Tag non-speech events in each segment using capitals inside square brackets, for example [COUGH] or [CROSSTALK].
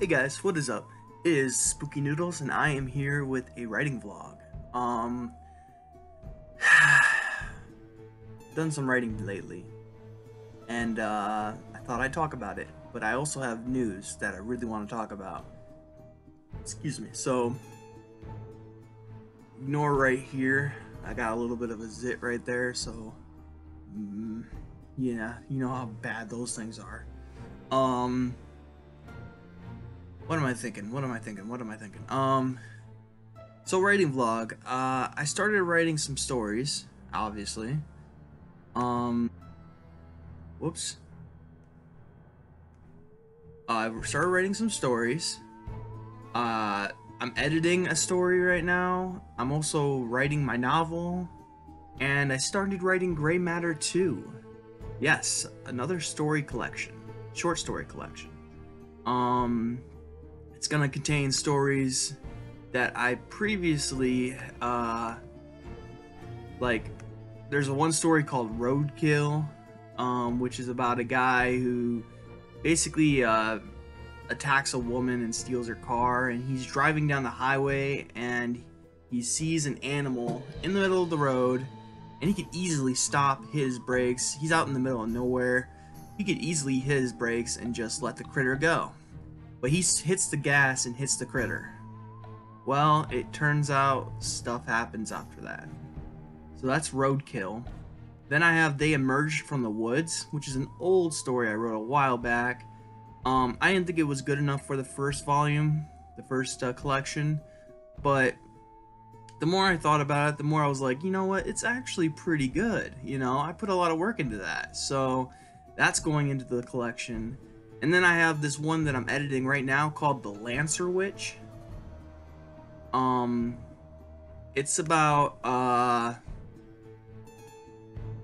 Hey guys, what is up? It is Spooky Noodles and I am here with a writing vlog. Um [SIGHS] done some writing lately. And uh I thought I'd talk about it, but I also have news that I really want to talk about. Excuse me. So ignore right here. I got a little bit of a zit right there, so mm, yeah, you know how bad those things are. Um what am I thinking? What am I thinking? What am I thinking? Um, so writing vlog. Uh, I started writing some stories, obviously. Um, whoops. I started writing some stories. Uh, I'm editing a story right now. I'm also writing my novel. And I started writing Gray Matter 2. Yes, another story collection. Short story collection. Um, it's gonna contain stories that I previously, uh, like, there's a one story called Roadkill, um, which is about a guy who basically uh, attacks a woman and steals her car, and he's driving down the highway and he sees an animal in the middle of the road, and he could easily stop his brakes. He's out in the middle of nowhere. He could easily hit his brakes and just let the critter go. But he hits the gas and hits the critter. Well, it turns out stuff happens after that. So that's Roadkill. Then I have They Emerged from the Woods, which is an old story I wrote a while back. Um, I didn't think it was good enough for the first volume, the first uh, collection, but the more I thought about it, the more I was like, you know what, it's actually pretty good. You know, I put a lot of work into that. So that's going into the collection. And then I have this one that I'm editing right now called The Lancer Witch. Um, it's about, uh,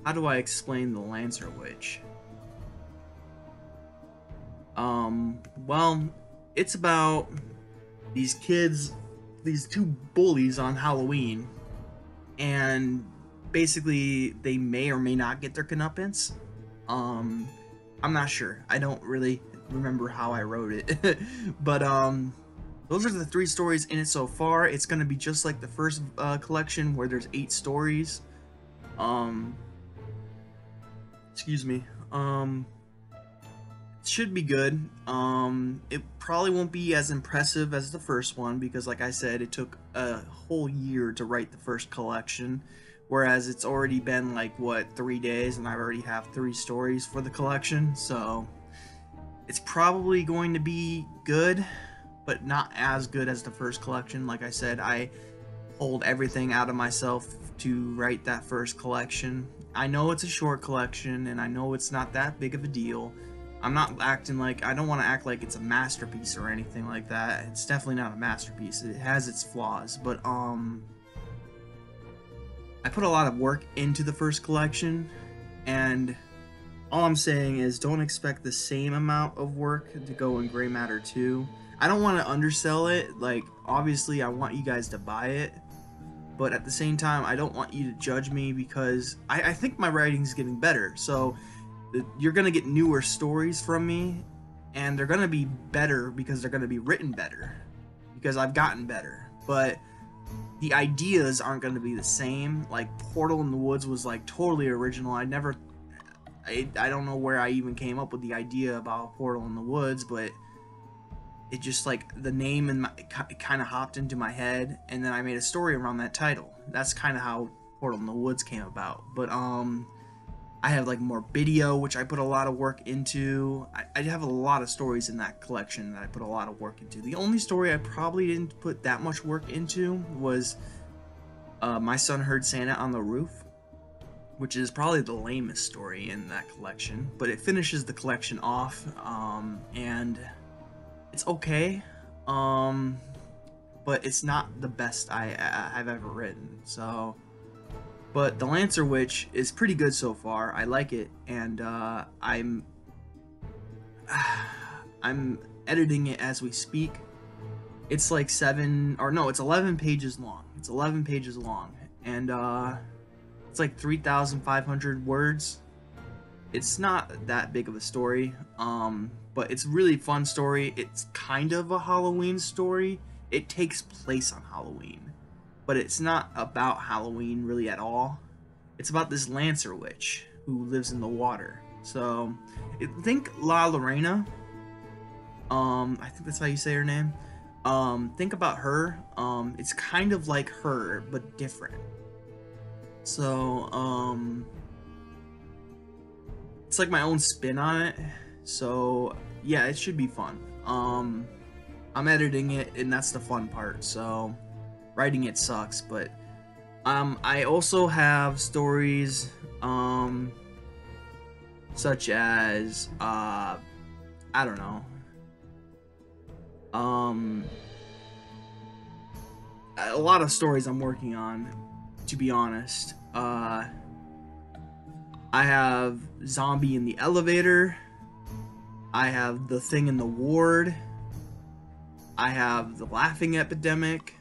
how do I explain The Lancer Witch? Um, well, it's about these kids, these two bullies on Halloween, and basically they may or may not get their comeuppance. Um, I'm not sure. I don't really remember how I wrote it. [LAUGHS] but um those are the three stories in it so far. It's to be just like the first uh, collection where there's eight stories. Um excuse me. Um it should be good. Um it probably won't be as impressive as the first one because like I said it took a whole year to write the first collection whereas it's already been like what three days and i already have three stories for the collection so it's probably going to be good but not as good as the first collection. Like i said i hold everything out of myself to write that first collection. I know it's a short collection and i know it's not that big of a deal. I'm not acting like i don't want to act like it's a masterpiece or anything like that. It's definitely not a masterpiece. It has its flaws but um I put a lot of work into the first collection, and all I'm saying is don't expect the same amount of work to go in Gray Matter 2. I don't want to undersell it, like, obviously I want you guys to buy it, but at the same time, I don't want you to judge me because I, I think my writing's getting better, so you're going to get newer stories from me, and they're going to be better because they're going to be written better, because I've gotten better, but the ideas aren't going to be the same. Like Portal in the Woods was like totally original. I never, I, I don't know where I even came up with the idea about Portal in the Woods, but it just like the name and kind of hopped into my head, and then I made a story around that title. That's kind of how Portal in the Woods came about. But um, I have like Morbidio, which I put a lot of work into. I, I, have a lot of stories in that collection that I put a lot of work into. The only story I probably didn't put that much work into was uh, My Son Heard Santa on the Roof, which is probably the lamest story in that collection. But it finishes the collection off, um, and it's okay. Um, but it's not the best I, I I've ever written. So but the Lancer Witch is pretty good so far. I like it, and uh, I'm [SIGHS] I'm editing it as we speak. It's like seven or no, it's eleven pages long. It's eleven pages long, and uh, it's like three thousand five hundred words. It's not that big of a story, um, but it's a really fun story. It's kind of a Halloween story. It takes place on Halloween, but it's not about Halloween really at all. It's about this Lancer witch who lives in the water. So, think La Llorona. Um, I think that's how you say her name. Um, think about her. Um, it's kind of like her, but different. So, um, it's like my own spin on it. So, yeah, it should be fun. Um, I'm editing it, and that's the fun part. So, writing it sucks, but um, I also have stories, um, such as uh, I don't know, um, a lot of stories I'm working on, to be honest. Uh, I have Zombie in the Elevator. I have The Thing in the Ward. I have The Laughing Epidemic.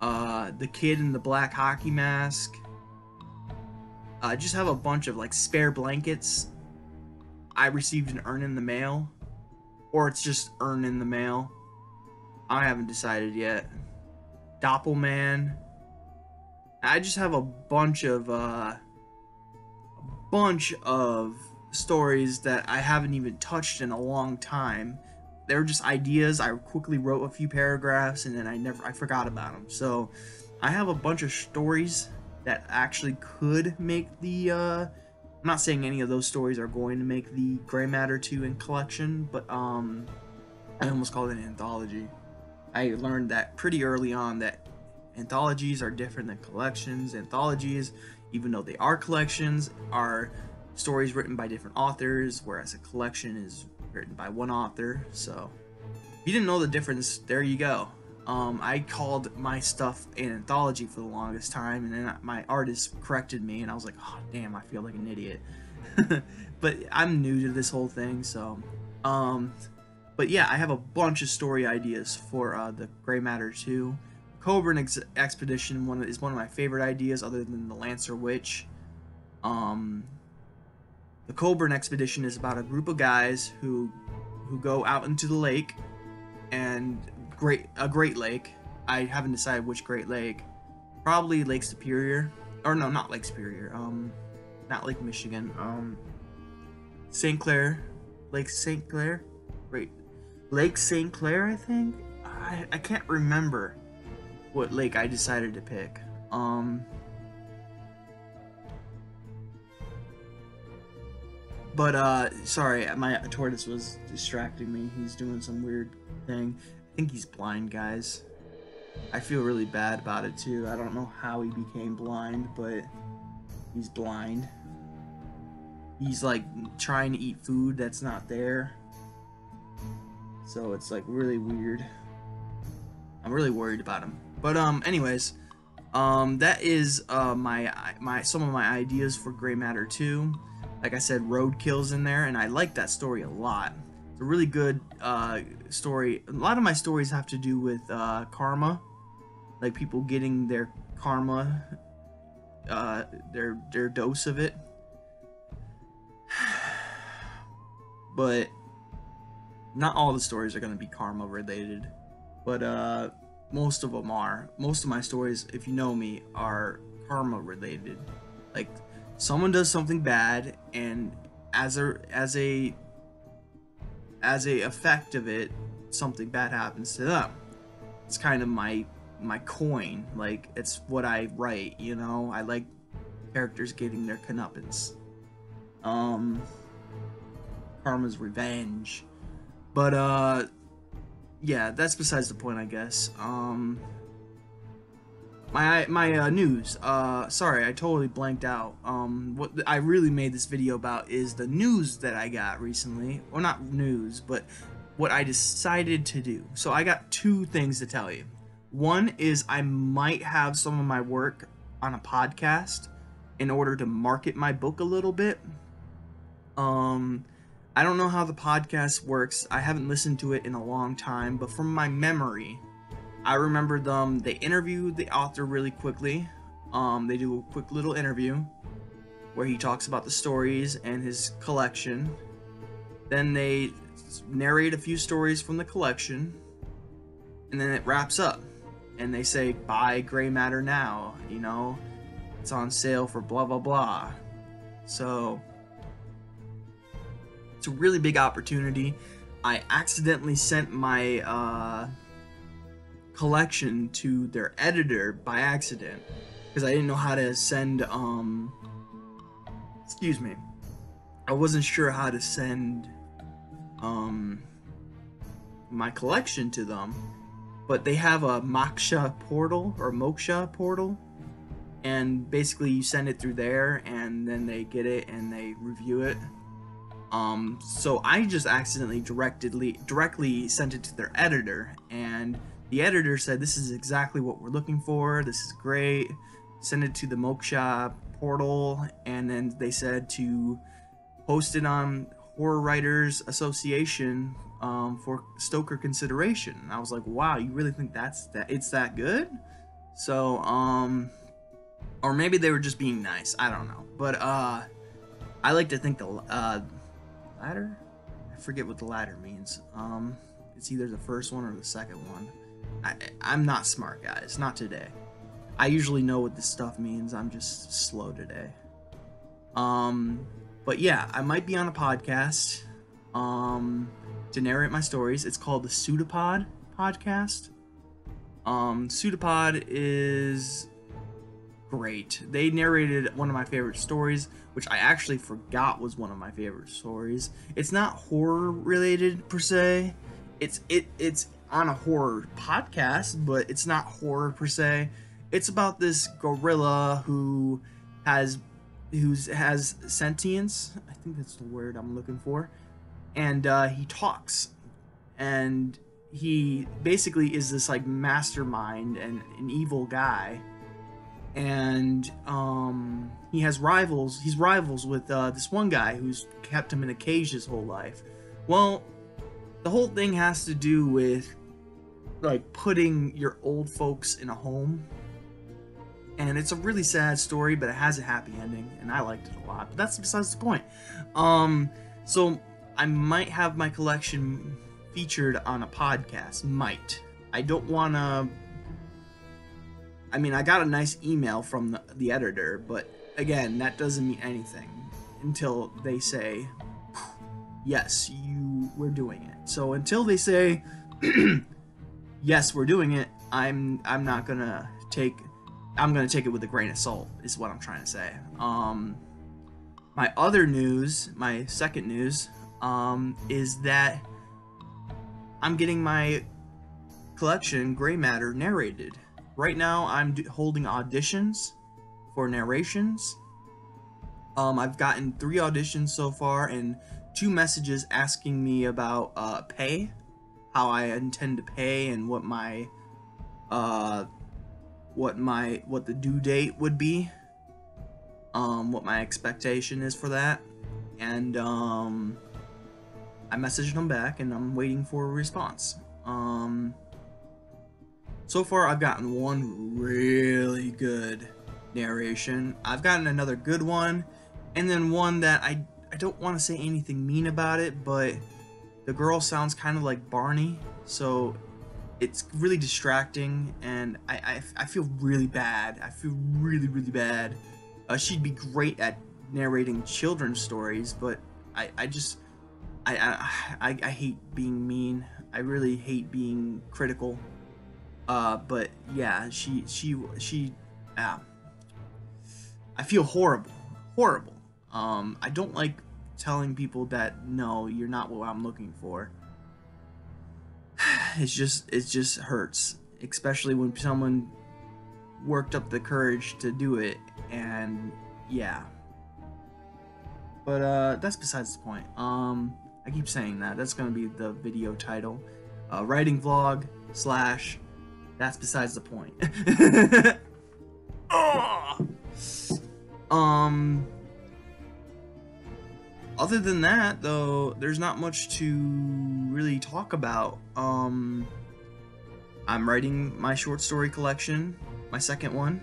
Uh, the Kid in the Black Hockey Mask. I just have a bunch of like spare blankets. I received an urn in the mail or it's just earn in the mail. I haven't decided yet. Doppelman. I just have a bunch of uh, a bunch of stories that I haven't even touched in a long time. They're just ideas. I quickly wrote a few paragraphs and then I never I forgot about them. So I have a bunch of stories that actually could make the uh, I'm not saying any of those stories are going to make the Gray Matter 2 in collection, but um, I almost called it an anthology. I learned that pretty early on that anthologies are different than collections. Anthologies, even though they are collections, are stories written by different authors, whereas a collection is written by one author. So, if you didn't know the difference, there you go. Um, I called my stuff an anthology for the longest time, and then my artist corrected me, and I was like, "Oh, damn! I feel like an idiot." [LAUGHS] but I'm new to this whole thing, so. Um, but yeah, I have a bunch of story ideas for uh, the Gray Matter 2. Coburn Ex- Expedition one is one of my favorite ideas, other than the Lancer Witch. Um, the Coburn Expedition is about a group of guys who who go out into the lake and great a Great Lake. I haven't decided which Great Lake. Probably Lake Superior, or no, not Lake Superior. Um, not Lake Michigan. Um, St. Clair, Lake St. Clair. Great, Lake St. Clair. I think. I I can't remember what lake I decided to pick. Um. But uh, sorry, my tortoise was distracting me. He's doing some weird thing. I think he's blind, guys. I feel really bad about it too. I don't know how he became blind, but he's blind. He's like trying to eat food that's not there. So it's like really weird. I'm really worried about him. But um anyways, um that is uh my my some of my ideas for Gray Matter 2. Like I said, Roadkill's in there and I like that story a lot It's a really good uh, story. A lot of my stories have to do with uh, karma, like people getting their karma, uh, their their dose of it. [SIGHS] but not all the stories are going to be karma related, but uh, most of them are. Most of my stories, if you know me, are karma related. Like someone does something bad, and as a as a as a effect of it, something bad happens to them. It's kind of my my coin. Like it's what I write. You know, I like characters getting their comeuppance. Um, karma's revenge. But uh, yeah, that's besides the point, I guess. Um, my my uh, news. Uh, sorry, I totally blanked out. Um, what I really made this video about is the news that I got recently, or not news, but what I decided to do. So I got two things to tell you. One is I might have some of my work on a podcast in order to market my book a little bit. Um, I don't know how the podcast works. I haven't listened to it in a long time, but from my memory, I remember them. They interview the author really quickly. Um, they do a quick little interview where he talks about the stories and his collection. then they narrate a few stories from the collection, and then it wraps up. And they say, buy Gray Matter now, you know, it's on sale for blah blah blah. So it's a really big opportunity. I accidentally sent my uh, collection to their editor by accident because I didn't know how to send um excuse me. I wasn't sure how to send um my collection to them. But they have a Moksha portal or Moksha portal and basically you send it through there and then they get it and they review it. Um, so I just accidentally directly directly sent it to their editor and the editor said, This is exactly what we're looking for. This is great. Send it to the Moksha portal. And then they said to post it on Horror Writers Association um, for Stoker consideration. And I was like, wow, you really think that's that it's that good? So, um, or maybe they were just being nice. I don't know. But uh, I like to think the uh, ladder. I forget what the ladder means. Um, it's either the first one or the second one. I, I'm not smart, guys. Not today. I usually know what this stuff means. I'm just slow today. Um, but yeah, I might be on a podcast um, to narrate my stories. It's called the Pseudopod podcast. Um, Pseudopod is great. They narrated one of my favorite stories, which I actually forgot was one of my favorite stories. It's not horror related per se. It's it it's on a horror podcast, but it's not horror per se. It's about this gorilla who has who's has sentience. I think that's the word I'm looking for. And uh, he talks, and he basically is this like mastermind and an evil guy. And um, he has rivals. He's rivals with uh, this one guy who's kept him in a cage his whole life. Well, the whole thing has to do with like putting your old folks in a home. And it's a really sad story, but it has a happy ending, and I liked it a lot. But that's besides the point. Um, so I might have my collection featured on a podcast. Might. I don't want to. I mean, I got a nice email from the, the editor, but again, that doesn't mean anything until they say, yes, you, we're doing it. So until they say, [CLEARS THROAT] yes, we're doing it. I'm I'm not gonna take I'm gonna take it with a grain of salt. Is what I'm trying to say. Um, my other news, my second news, um, is that I'm getting my collection Gray Matter narrated. Right now, I'm holding auditions for narrations. Um, I've gotten three auditions so far and two messages asking me about uh, pay how I intend to pay and what my uh what my what the due date would be um what my expectation is for that and um I messaged them back and I'm waiting for a response um so far I've gotten one really good narration I've gotten another good one and then one that I I don't want to say anything mean about it but the girl sounds kind of like Barney, so it's really distracting, and I, I, I feel really bad. I feel really, really bad. Uh, she'd be great at narrating children's stories, but I, I just, I, I, I, I hate being mean. I really hate being critical. Uh, but yeah, she, she, she, yeah. I feel horrible, horrible. Um, I don't like telling people that no, you're not what I'm looking for. [SIGHS] It's just it just hurts, especially when someone worked up the courage to do it and yeah. But uh that's besides the point. Um I keep saying that. That's gonna be the video title. Uh, writing vlog slash that's besides the point. [LAUGHS] um other than that, though, there's not much to really talk about. Um, I'm writing my short story collection, my second one.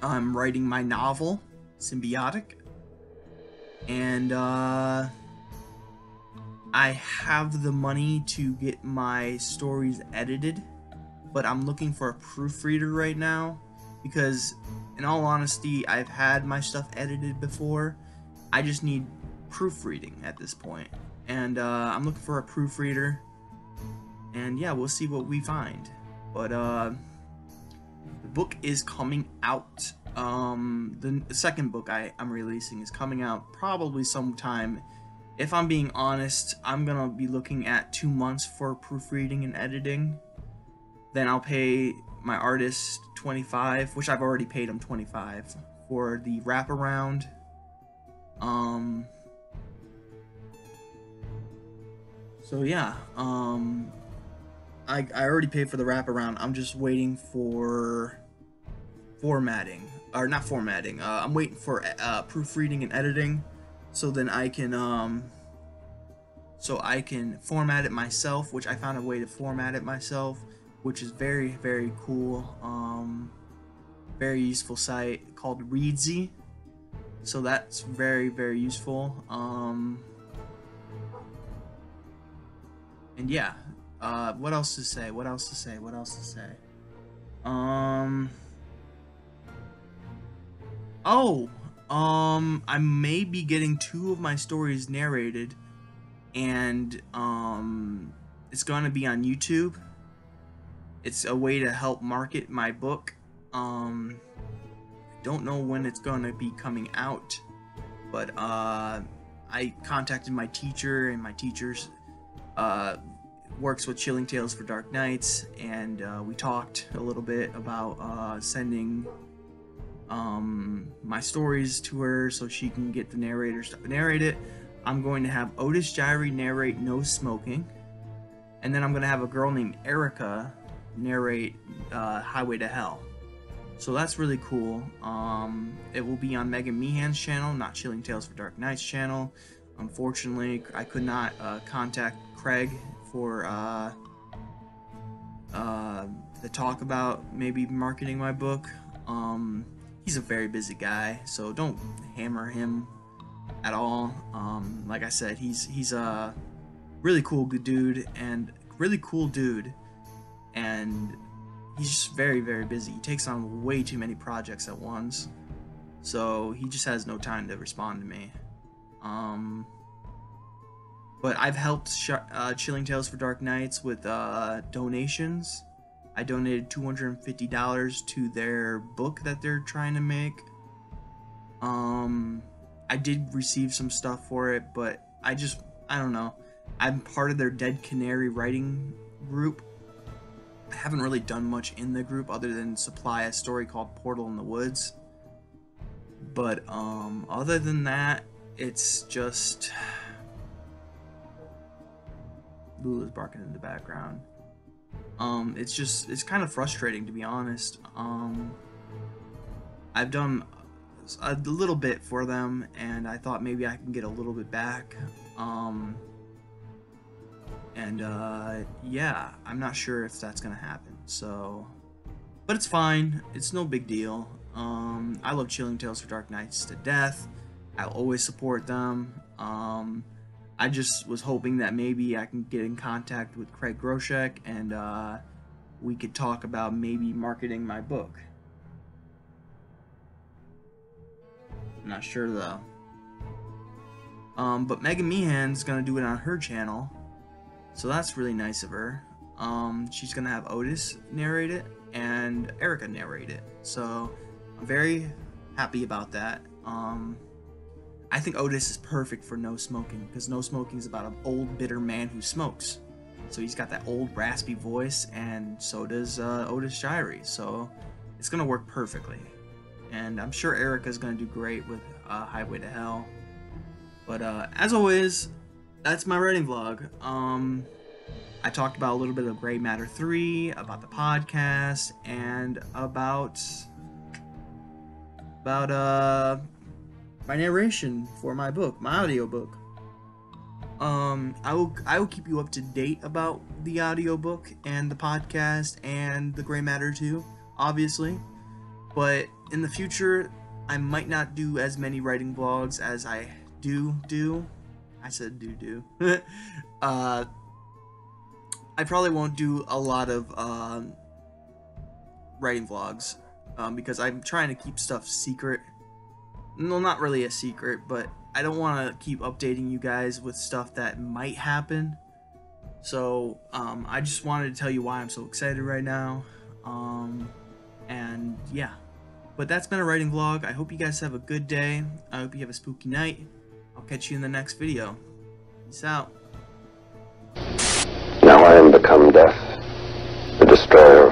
I'm writing my novel, Symbiotic. And, uh, I have the money to get my stories edited, but I'm looking for a proofreader right now because, in all honesty, I've had my stuff edited before. I just need proofreading at this point, and uh, I'm looking for a proofreader. And yeah, we'll see what we find. But uh, the book is coming out. Um, the, second book I, I'm releasing is coming out probably sometime. If I'm being honest, I'm gonna be looking at two months for proofreading and editing. Then I'll pay my artist 25, which I've already paid him 25 for the wraparound. Um. So yeah, um, I, I already paid for the wraparound. I'm just waiting for formatting, or not formatting. Uh, I'm waiting for uh, proofreading and editing, so then I can um, so I can format it myself. Which I found a way to format it myself, which is very very cool. Um, very useful site called Reedsy. So that's very very useful. Um, and yeah, uh, what else to say? What else to say? What else to say? Um. Oh, um, I may be getting two of my stories narrated, and um, it's gonna be on YouTube. It's a way to help market my book. Um, don't know when it's gonna be coming out, but uh, I contacted my teacher, and my teacher's uh works with Chilling Tales for Dark Nights, and uh, we talked a little bit about uh, sending um, my stories to her so she can get the narrators to narrate it. I'm going to have Otis Jiry narrate No Smoking, and then I'm going to have a girl named Erica narrate uh, Highway to Hell. So that's really cool. Um, it will be on Megan Meehan's channel, not Chilling Tales for Dark Nights channel. Unfortunately, I could not uh, contact Craig for uh, uh, the talk about maybe marketing my book. Um, he's a very busy guy, so don't hammer him at all. Um, like I said, he's he's a really cool good dude and really cool dude, and he's just very very busy. He takes on way too many projects at once, so he just has no time to respond to me. Um, but I've helped sh- uh, Chilling Tales for Dark Nights with uh, donations. I donated $250 to their book that they're trying to make. Um, I did receive some stuff for it, but I just, I don't know. I'm part of their Dead Canary writing group. I haven't really done much in the group other than supply a story called Portal in the Woods. But um, other than that, it's just Lula's barking in the background. Um, it's just it's kind of frustrating to be honest. Um, I've done a little bit for them, and I thought maybe I can get a little bit back. Um, and uh, yeah, I'm not sure if that's gonna happen. So, but it's fine. It's no big deal. Um, I love Chilling Tales for Dark Nights to death. I'll always support them. Um, I just was hoping that maybe I can get in contact with Craig Groshek and uh, we could talk about maybe marketing my book. Not sure though. Um, but Megan Meehan's gonna do it on her channel, so that's really nice of her. Um, she's gonna have Otis narrate it and Erica narrate it, so I'm very happy about that. Um, I think Otis is perfect for no smoking because no smoking is about an old bitter man who smokes. So he's got that old raspy voice, and so does uh, Otis Jiry. So it's gonna work perfectly. And I'm sure Erica's gonna do great with uh, Highway to Hell. But uh, as always, that's my writing vlog. Um, I talked about a little bit of Gray Matter 3, about the podcast, and about about uh my narration for my book, my audiobook. Um, I will I will keep you up to date about the audiobook and the podcast and the gray matter too, obviously. But in the future, I might not do as many writing vlogs as I do do. I said doo doo. [LAUGHS] uh, I probably won't do a lot of um, writing vlogs um, because I'm trying to keep stuff secret. No, not really a secret, but I don't want to keep updating you guys with stuff that might happen. So um, I just wanted to tell you why I'm so excited right now. Um, and yeah, but that's been a writing vlog. I hope you guys have a good day. I hope you have a spooky night. I'll catch you in the next video. Peace out. Now I am become death, the destroyer